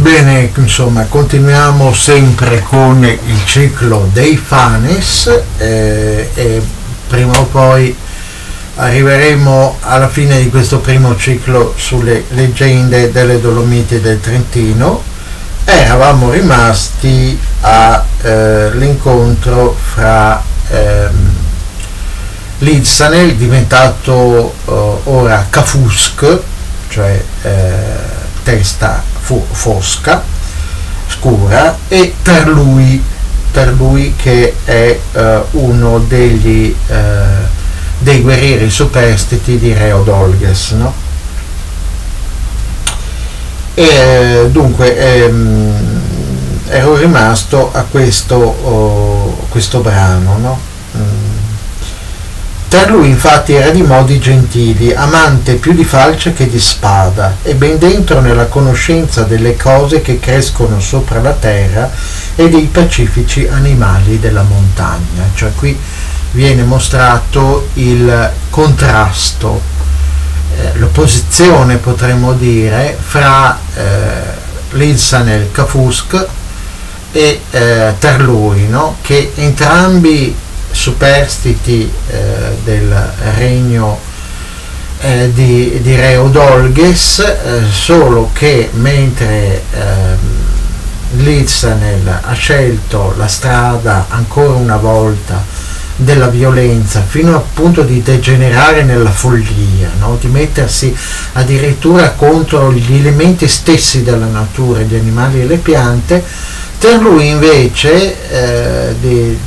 Bene, insomma, continuiamo sempre con il ciclo dei Fanes eh, e prima o poi arriveremo alla fine di questo primo ciclo sulle leggende delle Dolomiti del Trentino. Eravamo rimasti all'incontro eh, fra ehm, Lizanel, diventato eh, ora Kafusk, cioè eh, testa fu- fosca, scura, e per lui, per lui che è uh, uno degli, uh, dei guerrieri superstiti di Reodolges. No? E, dunque ehm, ero rimasto a questo, oh, questo brano. No? Per lui infatti era di modi gentili, amante più di falce che di spada, e ben dentro nella conoscenza delle cose che crescono sopra la terra e dei pacifici animali della montagna. Cioè qui viene mostrato il contrasto, eh, l'opposizione potremmo dire, fra eh, l'Ilsanel Kafusk e eh, Terlui, no? che entrambi superstiti eh, del regno eh, di, di, Re Odolges, eh, solo che mentre ehm, Litzanel ha scelto la strada ancora una volta della violenza fino al punto di degenerare nella follia, no? di mettersi addirittura contro gli elementi stessi della natura, gli animali e le piante, per lui invece eh, di,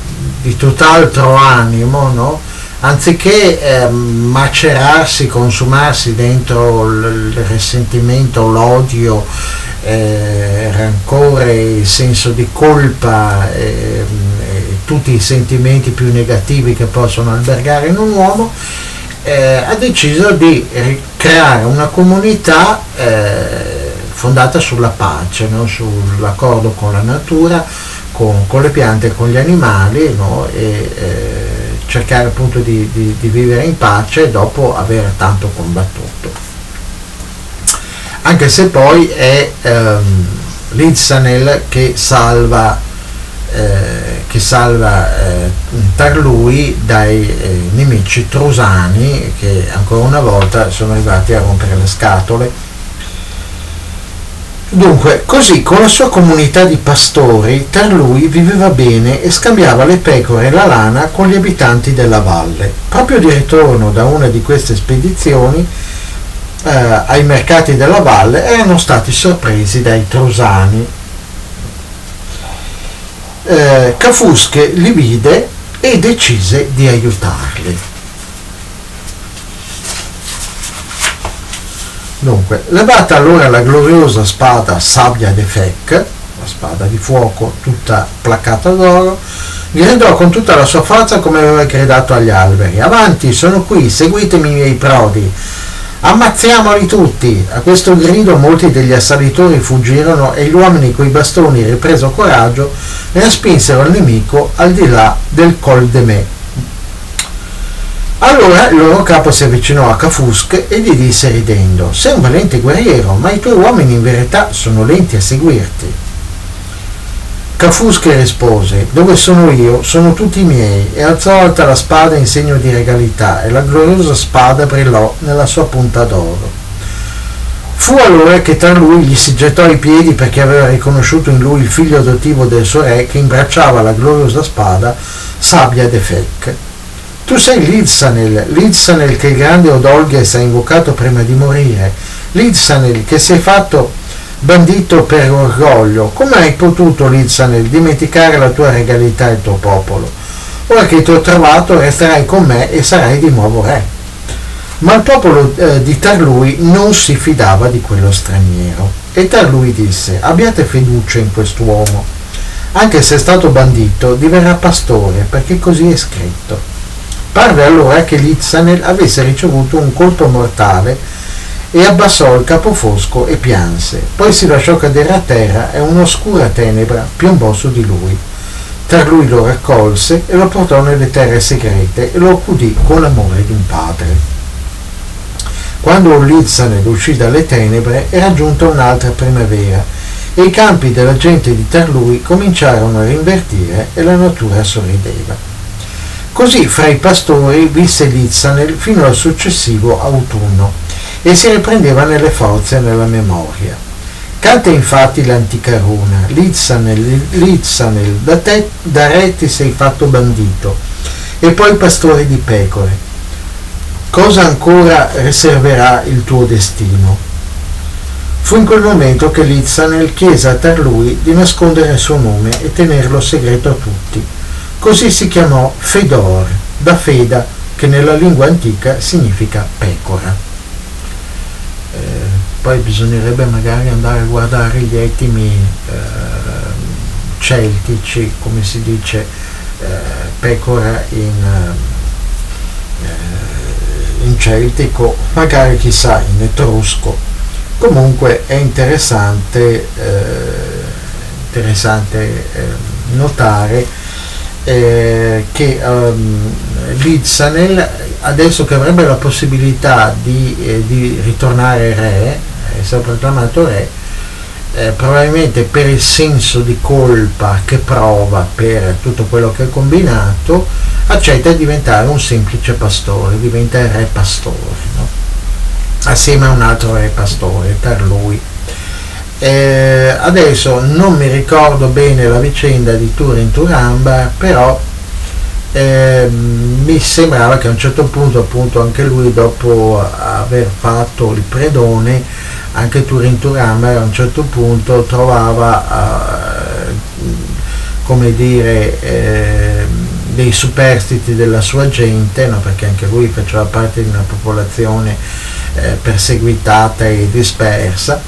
di tutt'altro animo, no? anziché eh, macerarsi, consumarsi dentro il risentimento, l'odio, eh, il rancore, il senso di colpa, eh, tutti i sentimenti più negativi che possono albergare in un uomo, eh, ha deciso di creare una comunità eh, fondata sulla pace, no? sull'accordo con la natura, con, con le piante e con gli animali no? e eh, cercare appunto di, di, di, vivere in pace dopo aver tanto combattuto. Anche se poi è ehm, Lizanel che salva, eh, che salva eh, Tarlui dai eh, nemici trusani che ancora una volta sono arrivati a rompere le scatole Dunque, così con la sua comunità di pastori, tra lui viveva bene e scambiava le pecore e la lana con gli abitanti della valle. Proprio di ritorno da una di queste spedizioni eh, ai mercati della valle erano stati sorpresi dai trosani. Eh, Cafusche li vide e decise di aiutarli. Dunque, levata allora la gloriosa spada Sabbia de Fec, la spada di fuoco tutta placata d'oro, gridò con tutta la sua forza come aveva gridato agli alberi. Avanti, sono qui, seguitemi i miei prodi. Ammazziamoli tutti! A questo grido molti degli assalitori fuggirono e gli uomini coi bastoni, ripreso coraggio, respinsero il nemico al di là del Col de Me, allora il loro capo si avvicinò a Cafusk e gli disse ridendo, sei un valente guerriero, ma i tuoi uomini in verità sono lenti a seguirti. Cafusk rispose, dove sono io sono tutti miei, e alzò alta la spada in segno di regalità, e la gloriosa spada brillò nella sua punta d'oro. Fu allora che tra lui gli si gettò ai piedi perché aveva riconosciuto in lui il figlio adottivo del suo re che imbracciava la gloriosa spada Sabia de Fec tu sei Lidsanel, Lidsanel che il grande Odolges ha invocato prima di morire, Lidsanel che si è fatto bandito per orgoglio. Come hai potuto, Lidsanel, dimenticare la tua regalità e il tuo popolo? Ora che ti ho trovato, resterai con me e sarai di nuovo re. Ma il popolo eh, di Tarlui non si fidava di quello straniero. E Tarlui disse, abbiate fiducia in quest'uomo. Anche se è stato bandito, diverrà pastore, perché così è scritto. Parve allora che Lizzanel avesse ricevuto un colpo mortale e abbassò il capo fosco e pianse. Poi si lasciò cadere a terra e un'oscura tenebra piombò su di lui. Tra lui lo raccolse e lo portò nelle terre segrete e lo accudì con l'amore di un padre. Quando Lizzanel uscì dalle tenebre era giunta un'altra primavera e i campi della gente di Tarlui cominciarono a rinvertire e la natura sorrideva. Così fra i pastori visse Lizzanel fino al successivo autunno e si riprendeva nelle forze e nella memoria. Canta infatti l'antica runa, Lizzanel, Lizzanel, da te da re ti sei fatto bandito, e poi pastore di pecore. Cosa ancora riserverà il tuo destino? Fu in quel momento che Lizzanel chiese a Tarlui di nascondere il suo nome e tenerlo segreto a tutti. Così si chiamò Fedor, da Feda, che nella lingua antica significa pecora. Eh, poi bisognerebbe magari andare a guardare gli etimi eh, celtici, come si dice eh, pecora in, eh, in celtico, magari chissà in etrusco comunque è interessante, eh, interessante eh, notare eh, che um, Lizzanel adesso che avrebbe la possibilità di, eh, di ritornare re, essere proclamato re, eh, probabilmente per il senso di colpa che prova per tutto quello che ha combinato, accetta di diventare un semplice pastore, diventa il re pastore. No? assieme a un altro re pastore per lui. Eh, adesso non mi ricordo bene la vicenda di Turin Turamba, però eh, mi sembrava che a un certo punto appunto anche lui dopo aver fatto il predone anche Turin Turamba a un certo punto trovava eh, come dire eh, dei superstiti della sua gente no? perché anche lui faceva parte di una popolazione eh, perseguitata e dispersa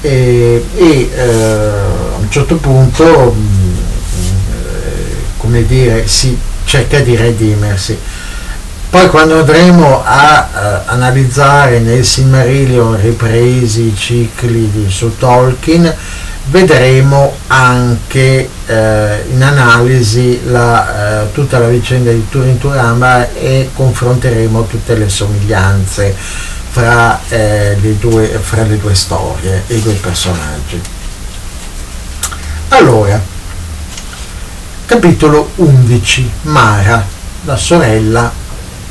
e, e eh, a un certo punto mm, eh, come dire si cerca di redimersi. Poi quando andremo a uh, analizzare nel Silmarillion ripresi i cicli di, su Tolkien vedremo anche eh, in analisi la, eh, tutta la vicenda di Turin Turamba e confronteremo tutte le somiglianze fra, eh, le due, fra le due storie i due personaggi. Allora, capitolo 11, Mara, la sorella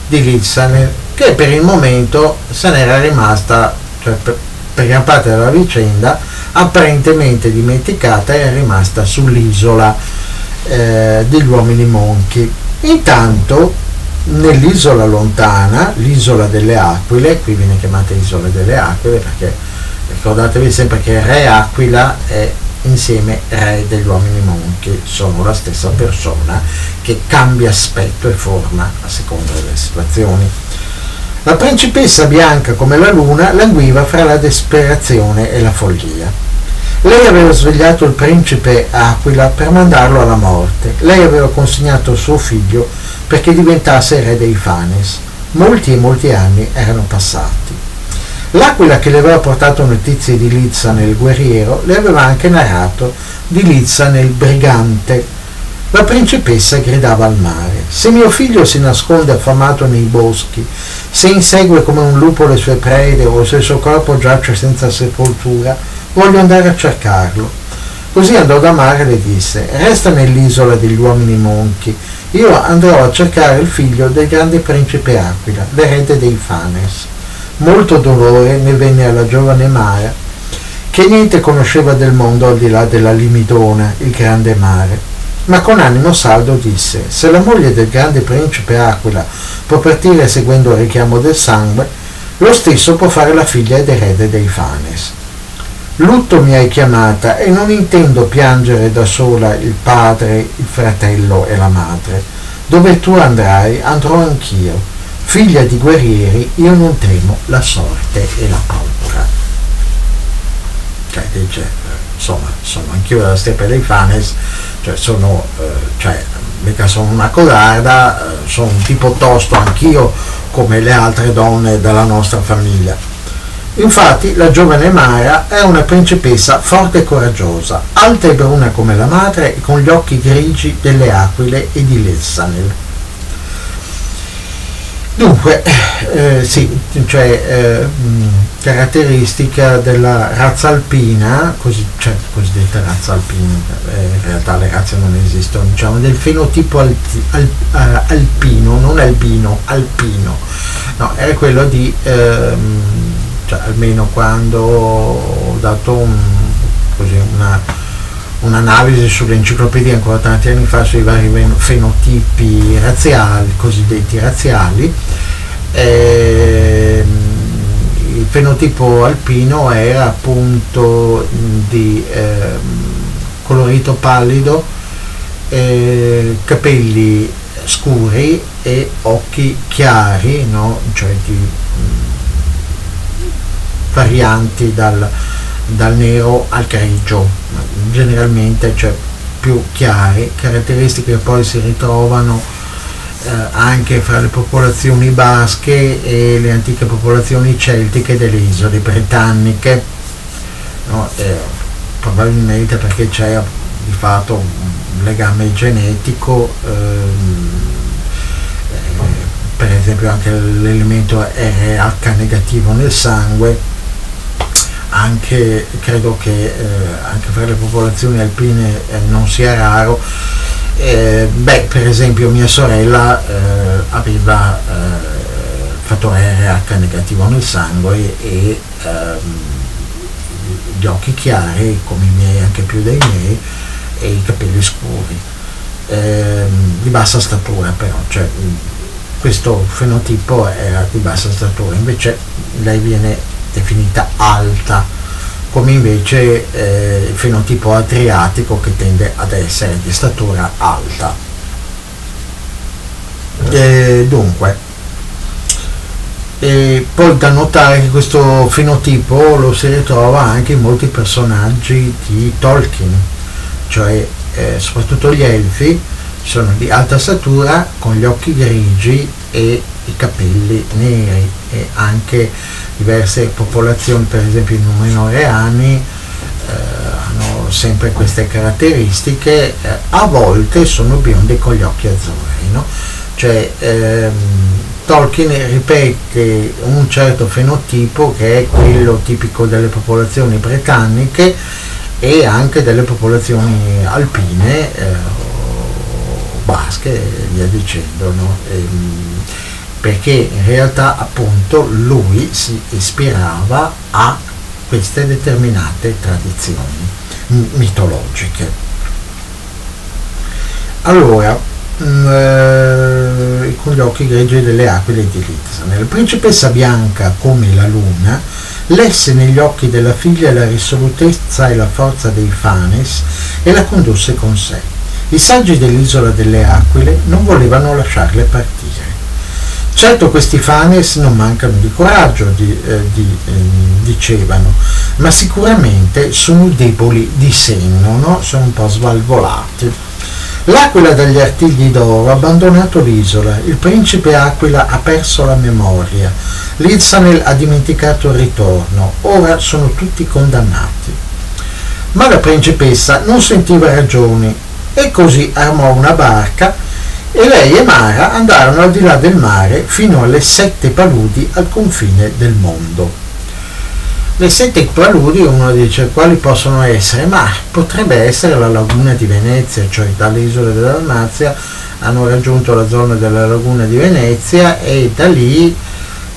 di Lizane, che per il momento se n'era rimasta, cioè per, per gran parte della vicenda, apparentemente dimenticata e è rimasta sull'isola eh, degli uomini monchi. Intanto nell'isola lontana, l'isola delle Aquile, qui viene chiamata isola delle Aquile perché ricordatevi sempre che Re Aquila è insieme Re degli uomini monchi, sono la stessa persona che cambia aspetto e forma a seconda delle situazioni. La principessa bianca come la luna languiva fra la disperazione e la follia. Lei aveva svegliato il principe Aquila per mandarlo alla morte. Lei aveva consegnato suo figlio perché diventasse re dei Fanes. Molti e molti anni erano passati. L'aquila che le aveva portato notizie di Lizza nel guerriero le aveva anche narrato di Lizza nel brigante. La principessa gridava al mare, se mio figlio si nasconde affamato nei boschi, se insegue come un lupo le sue prede o se il suo corpo giace senza sepoltura, voglio andare a cercarlo. Così andò da mare e le disse, resta nell'isola degli uomini monchi, io andrò a cercare il figlio del grande principe Aquila, l'erede dei Fanes. Molto dolore ne venne alla giovane Mara, che niente conosceva del mondo al di là della Limidona, il grande mare. Ma con animo saldo disse, se la moglie del grande principe Aquila può partire seguendo il richiamo del sangue, lo stesso può fare la figlia ed erede dei Fanes. Lutto mi hai chiamata e non intendo piangere da sola il padre, il fratello e la madre. Dove tu andrai, andrò anch'io. Figlia di guerrieri, io non temo la sorte e la paura. Cioè, dice, insomma, sono anch'io della steppe dei Fanes, cioè sono, eh, cioè, mica sono una codarda, eh, sono un tipo tosto anch'io come le altre donne della nostra famiglia Infatti la giovane Mara è una principessa forte e coraggiosa, alta e bruna come la madre e con gli occhi grigi delle aquile e di Lessanel. Dunque, eh, sì, cioè eh, caratteristica della razza alpina, così, cioè cosiddetta razza alpina, eh, in realtà le razze non esistono, diciamo del fenotipo alti, al, uh, alpino, non albino, alpino, no, era quello di, ehm, cioè, almeno quando ho dato un, così, una un'analisi sull'enciclopedia ancora tanti anni fa sui vari fenotipi razziali, cosiddetti razziali. Eh, il fenotipo alpino era appunto di eh, colorito pallido, eh, capelli scuri e occhi chiari, no? cioè di varianti dal, dal nero al grigio, generalmente cioè più chiare, caratteristiche che poi si ritrovano eh, anche fra le popolazioni basche e le antiche popolazioni celtiche delle isole britanniche, no? eh, probabilmente perché c'è di fatto un legame genetico, ehm, eh, per esempio anche l'elemento RH negativo nel sangue anche, credo che eh, anche fra le popolazioni alpine eh, non sia raro. Eh, beh, per esempio mia sorella eh, aveva eh, fattore RH negativo nel sangue e ehm, gli occhi chiari, come i miei, anche più dei miei, e i capelli scuri. Ehm, di bassa statura però, cioè, questo fenotipo era di bassa statura, invece lei viene definita alta, come invece eh, il fenotipo adriatico che tende ad essere di statura alta. E dunque, e poi da notare che questo fenotipo lo si ritrova anche in molti personaggi di Tolkien, cioè eh, soprattutto gli elfi sono di alta statura con gli occhi grigi e i capelli neri e anche diverse popolazioni, per esempio i numenoreani, eh, hanno sempre queste caratteristiche, eh, a volte sono biondi con gli occhi azzurri, no? cioè ehm, Tolkien ripete un certo fenotipo che è quello tipico delle popolazioni britanniche e anche delle popolazioni alpine, eh, basche e via dicendo. No? E, ehm, perché in realtà appunto lui si ispirava a queste determinate tradizioni mitologiche. Allora, mh, mm, eh, con gli occhi grigi delle aquile di Litzan, la principessa bianca come la luna lesse negli occhi della figlia la risolutezza e la forza dei Fanes e la condusse con sé. I saggi dell'isola delle aquile non volevano lasciarle partire. Certo questi Fanes non mancano di coraggio, di, eh, di, eh, dicevano, ma sicuramente sono deboli di senno, no? sono un po' svalvolati. L'aquila dagli artigli d'oro ha abbandonato l'isola, il principe Aquila ha perso la memoria, l'Ilsanel ha dimenticato il ritorno, ora sono tutti condannati. Ma la principessa non sentiva ragioni e così armò una barca e lei e Mara andarono al di là del mare fino alle sette paludi al confine del mondo. Le sette paludi uno dice quali possono essere, ma potrebbe essere la laguna di Venezia, cioè dalle isole della Dalmazia hanno raggiunto la zona della laguna di Venezia e da lì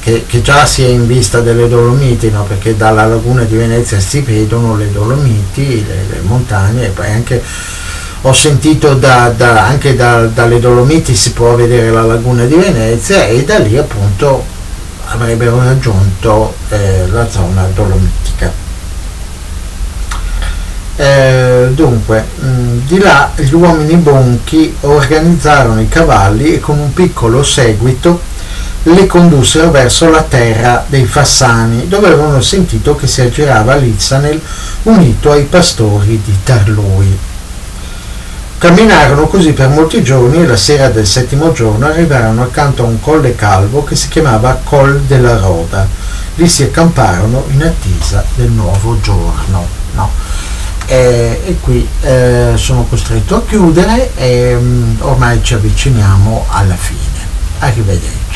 che, che, già si è in vista delle Dolomiti, no? perché dalla laguna di Venezia si vedono le Dolomiti, le, le montagne e poi anche ho sentito da, da, anche da, dalle Dolomiti si può vedere la laguna di Venezia e da lì appunto avrebbero raggiunto eh, la zona dolomitica. Eh, dunque, mh, mm, di là gli uomini bonchi organizzarono i cavalli e con un piccolo seguito li condussero verso la terra dei Fassani, dove avevano sentito che si aggirava l'Izzanel unito ai pastori di Tarlui. Camminarono così per molti giorni e la sera del settimo giorno arrivarono accanto a un colle calvo che si chiamava Col della Roda. Lì si accamparono in attesa del nuovo giorno. No? E, e, qui eh, sono costretto a chiudere e um, ormai ci avviciniamo alla fine. Arrivederci.